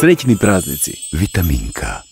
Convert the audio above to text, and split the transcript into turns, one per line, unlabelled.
Srećni praznici.
Vitaminka.